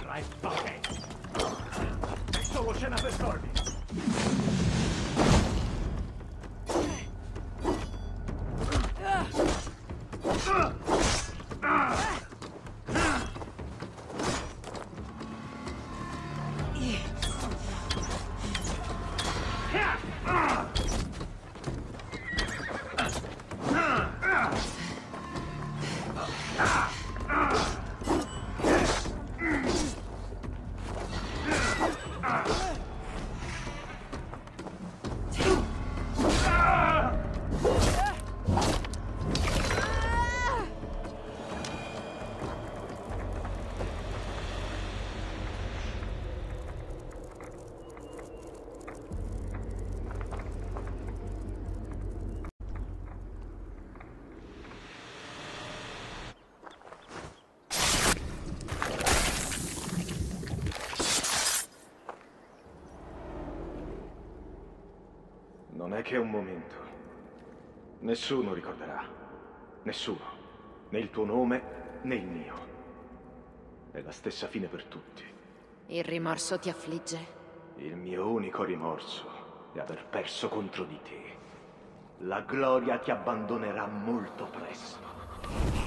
right bucket. Esto lo llena de stormy. Ah! Non è che un momento. Nessuno ricorderà. Nessuno. Né il tuo nome, né il mio. È la stessa fine per tutti. Il rimorso ti affligge? Il mio unico rimorso è aver perso contro di te. La gloria ti abbandonerà molto presto.